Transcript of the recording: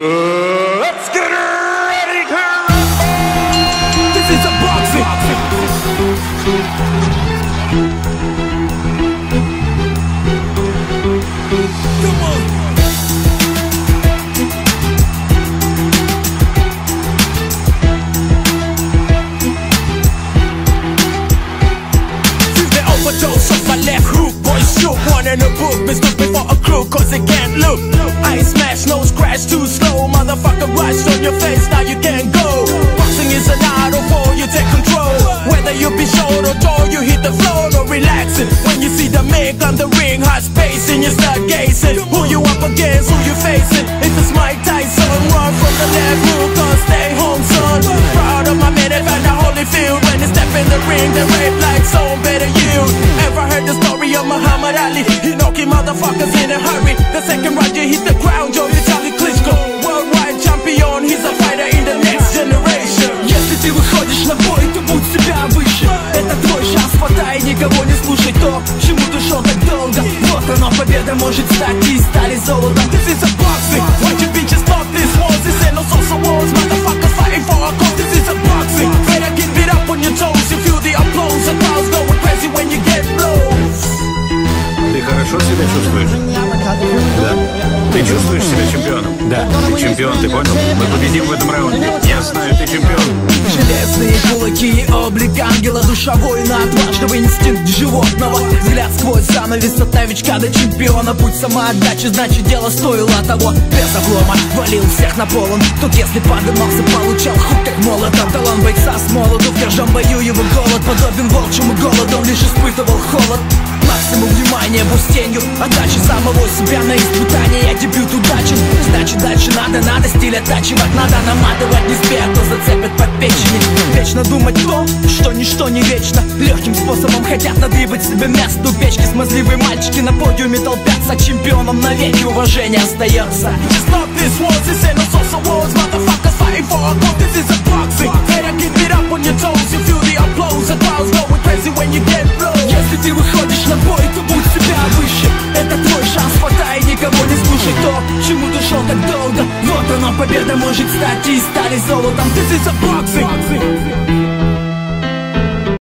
Let's get ready to rumble! This is a boxing. Come on. Since the overdose of my left hook Boys shook, one in a book Mistook me for a crook cause it take control Whether you be short or tall, you hit the floor or relaxing. When you see the make on the ring, hot space And you start gazing. Who you up against, who you facing? It's Mike Tyson, run from the left hook Or stay home son? Proud of my men, and the Holyfield When they step in the ring, they rape like so better you Ever heard the story of Muhammad Ali? He knocking motherfuckers То, чему ты шел так долго Вот оно, победа может стать и стали золотом This is a boxing, why you bitches talk this wars This ain't no social wars, motherfuckers fighting for a cause This is a boxing, better get beat up on your toes You feel the applause, the crowd's going crazy when you get blows Ты хорошо себя чувствуешь? Да. Ты чувствуешь себя чемпионом? Да. Ты чемпион, ты понял? Мы победим в этом раунде. Я знаю, ты чемпион. Железные кулаки, облик ангела. Душа воина, отважного инстинкт животного. Взгляд сквозь занавес от новичка до чемпиона. Путь самоотдачи, значит дело стоило того. Без облома, валил всех на полон. Тут если подымался, получал хук как молотом. Талант бойца с молоду, в каждом бою его голод Подобен волчьему голоду, он лишь испытывал холод. Максимум внимания, был с тенью Отдачи самого себя на испытание. Я дебют удачен, значит дальше надо Надо стиль оттачивать, надо наматывать Не Вечно думать то, что ничто не вечно. Легким способом хотят надыбать себе место У печки смазливые мальчики на подиуме толпятся. Чемпионом навеки уважение остается. Just love this wars, this ain't no social wars Motherfuckers fighting for a goal, this is a boxing Better keep it up on your toes, you feel the applause The crowd's going crazy when you get blown. Если ты выходишь на бой, то будь себя выше. Это твой шанс, хватай, никого не слушай. То, чему ты шел так долго. Вот оно, победа может стать. И стали золотом. This is a boxing